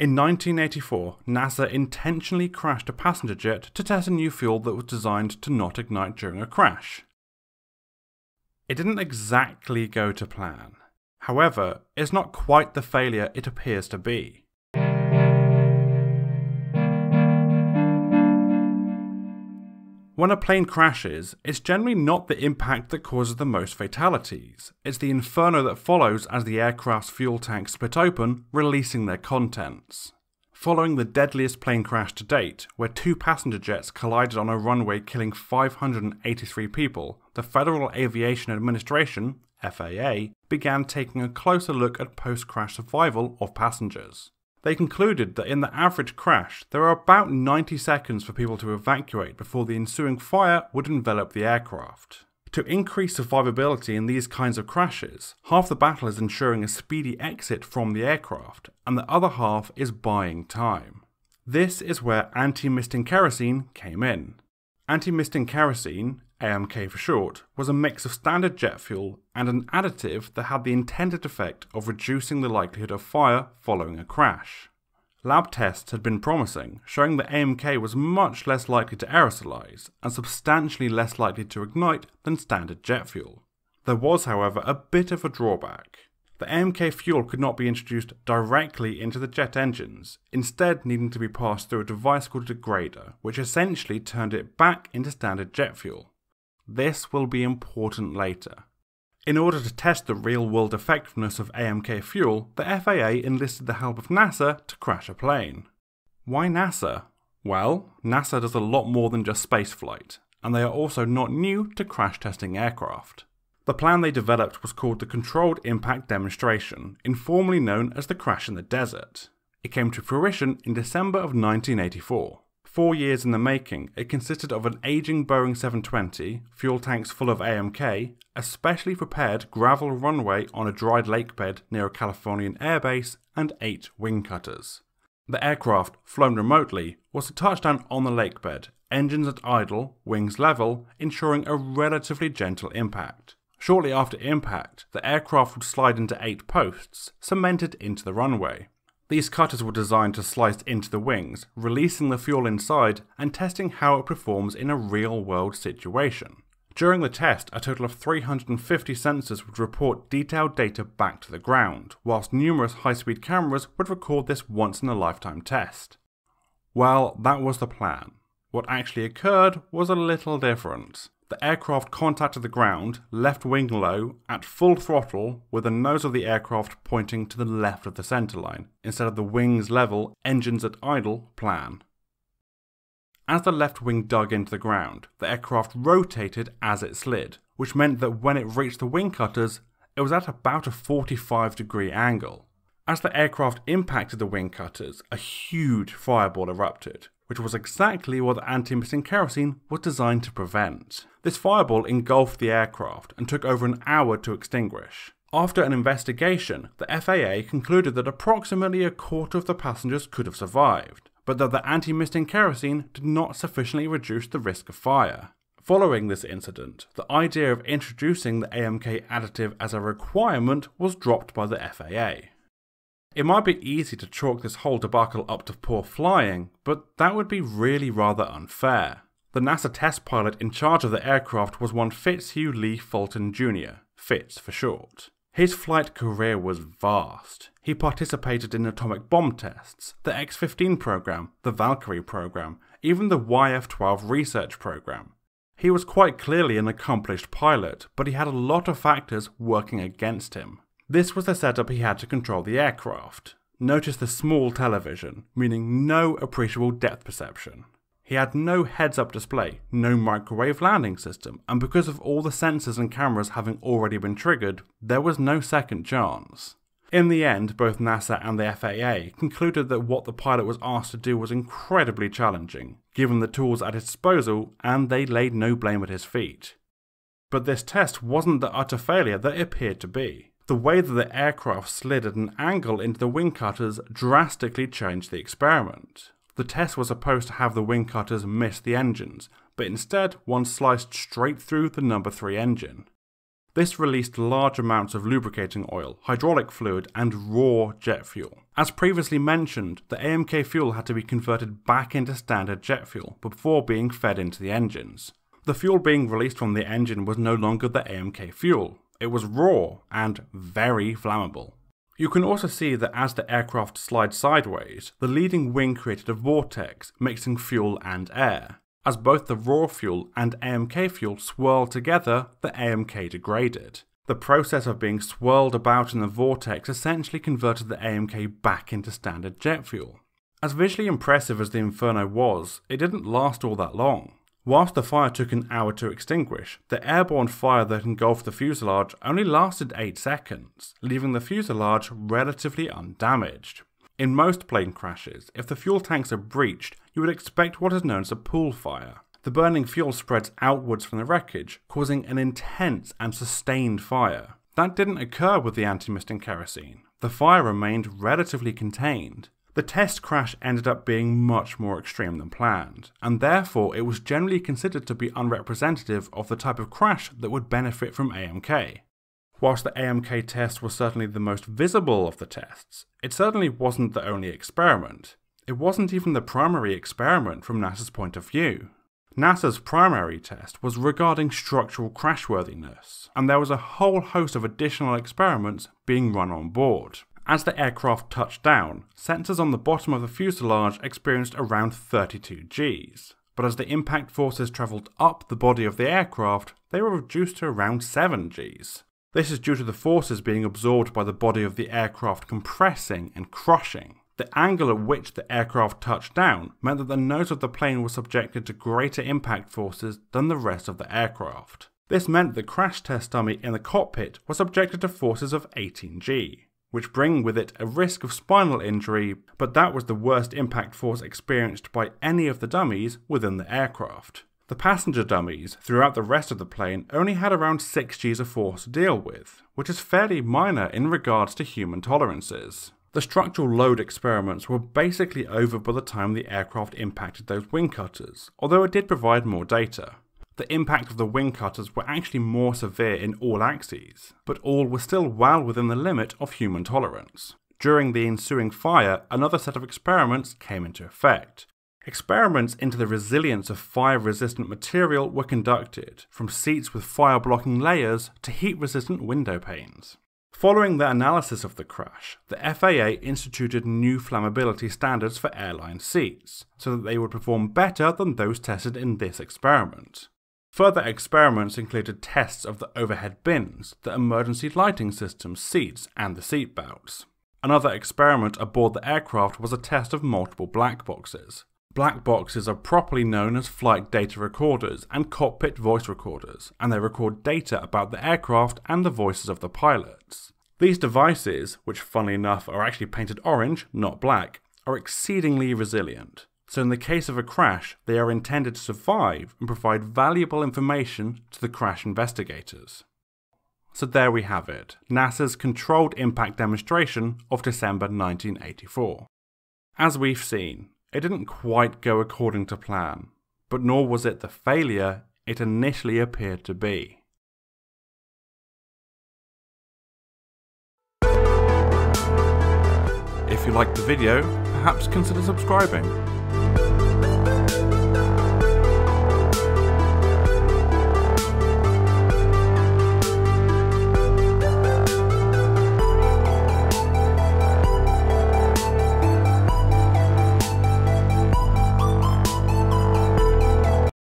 In 1984, NASA intentionally crashed a passenger jet to test a new fuel that was designed to not ignite during a crash. It didn't exactly go to plan. However, it's not quite the failure it appears to be. When a plane crashes, it's generally not the impact that causes the most fatalities. It's the inferno that follows as the aircraft's fuel tanks split open, releasing their contents. Following the deadliest plane crash to date, where two passenger jets collided on a runway killing 583 people, the Federal Aviation Administration, FAA, began taking a closer look at post crash survival of passengers. They concluded that in the average crash, there are about 90 seconds for people to evacuate before the ensuing fire would envelop the aircraft. To increase survivability in these kinds of crashes, half the battle is ensuring a speedy exit from the aircraft, and the other half is buying time. This is where anti-misting kerosene came in. Anti-misting kerosene, AMK for short, was a mix of standard jet fuel and an additive that had the intended effect of reducing the likelihood of fire following a crash. Lab tests had been promising, showing that AMK was much less likely to aerosolize and substantially less likely to ignite than standard jet fuel. There was, however, a bit of a drawback. The AMK fuel could not be introduced directly into the jet engines, instead needing to be passed through a device called a degrader, which essentially turned it back into standard jet fuel. This will be important later. In order to test the real world effectiveness of AMK fuel, the FAA enlisted the help of NASA to crash a plane. Why NASA? Well, NASA does a lot more than just spaceflight, and they are also not new to crash testing aircraft. The plan they developed was called the Controlled Impact Demonstration, informally known as the Crash in the Desert. It came to fruition in December of 1984. Four years in the making, it consisted of an aging Boeing 720, fuel tanks full of AMK, a specially prepared gravel runway on a dried lake bed near a Californian airbase, and eight wing cutters. The aircraft, flown remotely, was to touch down on the lake bed, engines at idle, wings level, ensuring a relatively gentle impact. Shortly after impact, the aircraft would slide into eight posts, cemented into the runway. These cutters were designed to slice into the wings, releasing the fuel inside and testing how it performs in a real world situation. During the test, a total of 350 sensors would report detailed data back to the ground, whilst numerous high speed cameras would record this once in a lifetime test. Well, that was the plan. What actually occurred was a little different. The aircraft contacted the ground, left wing low, at full throttle, with the nose of the aircraft pointing to the left of the centerline, instead of the wings level, engines at idle plan. As the left wing dug into the ground, the aircraft rotated as it slid, which meant that when it reached the wing cutters, it was at about a 45 degree angle. As the aircraft impacted the wing cutters, a huge fireball erupted, which was exactly what the anti-misting kerosene was designed to prevent. This fireball engulfed the aircraft and took over an hour to extinguish. After an investigation, the FAA concluded that approximately a quarter of the passengers could have survived, but that the anti-misting kerosene did not sufficiently reduce the risk of fire. Following this incident, the idea of introducing the AMK additive as a requirement was dropped by the FAA. It might be easy to chalk this whole debacle up to poor flying, but that would be really rather unfair. The NASA test pilot in charge of the aircraft was one Fitzhugh Lee Fulton Jr., Fitz for short. His flight career was vast. He participated in atomic bomb tests, the X 15 program, the Valkyrie program, even the YF 12 research program. He was quite clearly an accomplished pilot, but he had a lot of factors working against him. This was the setup he had to control the aircraft. Notice the small television, meaning no appreciable depth perception. He had no heads up display, no microwave landing system, and because of all the sensors and cameras having already been triggered, there was no second chance. In the end, both NASA and the FAA concluded that what the pilot was asked to do was incredibly challenging, given the tools at his disposal, and they laid no blame at his feet. But this test wasn't the utter failure that it appeared to be. The way that the aircraft slid at an angle into the wing cutters drastically changed the experiment. The test was supposed to have the wing cutters miss the engines, but instead one sliced straight through the number 3 engine. This released large amounts of lubricating oil, hydraulic fluid, and raw jet fuel. As previously mentioned, the AMK fuel had to be converted back into standard jet fuel before being fed into the engines. The fuel being released from the engine was no longer the AMK fuel, it was raw and very flammable. You can also see that as the aircraft slides sideways, the leading wing created a vortex mixing fuel and air. As both the raw fuel and AMK fuel swirled together, the AMK degraded. The process of being swirled about in the vortex essentially converted the AMK back into standard jet fuel. As visually impressive as the Inferno was, it didn't last all that long. Whilst the fire took an hour to extinguish, the airborne fire that engulfed the fuselage only lasted 8 seconds, leaving the fuselage relatively undamaged. In most plane crashes, if the fuel tanks are breached, you would expect what is known as a pool fire. The burning fuel spreads outwards from the wreckage, causing an intense and sustained fire. That didn't occur with the anti-misting kerosene. The fire remained relatively contained, the test crash ended up being much more extreme than planned, and therefore it was generally considered to be unrepresentative of the type of crash that would benefit from AMK. Whilst the AMK test was certainly the most visible of the tests, it certainly wasn't the only experiment. It wasn't even the primary experiment from NASA's point of view. NASA's primary test was regarding structural crashworthiness, and there was a whole host of additional experiments being run on board. As the aircraft touched down, sensors on the bottom of the fuselage experienced around 32 Gs, but as the impact forces travelled up the body of the aircraft, they were reduced to around 7 Gs. This is due to the forces being absorbed by the body of the aircraft compressing and crushing. The angle at which the aircraft touched down meant that the nose of the plane was subjected to greater impact forces than the rest of the aircraft. This meant the crash test dummy in the cockpit was subjected to forces of 18 G which bring with it a risk of spinal injury, but that was the worst impact force experienced by any of the dummies within the aircraft. The passenger dummies throughout the rest of the plane only had around 6 Gs of force to deal with, which is fairly minor in regards to human tolerances. The structural load experiments were basically over by the time the aircraft impacted those wing cutters, although it did provide more data the impact of the wing cutters were actually more severe in all axes, but all were still well within the limit of human tolerance. During the ensuing fire, another set of experiments came into effect. Experiments into the resilience of fire resistant material were conducted, from seats with fire blocking layers to heat resistant window panes. Following the analysis of the crash, the FAA instituted new flammability standards for airline seats, so that they would perform better than those tested in this experiment. Further experiments included tests of the overhead bins, the emergency lighting system, seats, and the seat belts. Another experiment aboard the aircraft was a test of multiple black boxes. Black boxes are properly known as flight data recorders and cockpit voice recorders, and they record data about the aircraft and the voices of the pilots. These devices, which funnily enough are actually painted orange, not black, are exceedingly resilient. So, in the case of a crash, they are intended to survive and provide valuable information to the crash investigators. So, there we have it NASA's controlled impact demonstration of December 1984. As we've seen, it didn't quite go according to plan, but nor was it the failure it initially appeared to be. If you liked the video, perhaps consider subscribing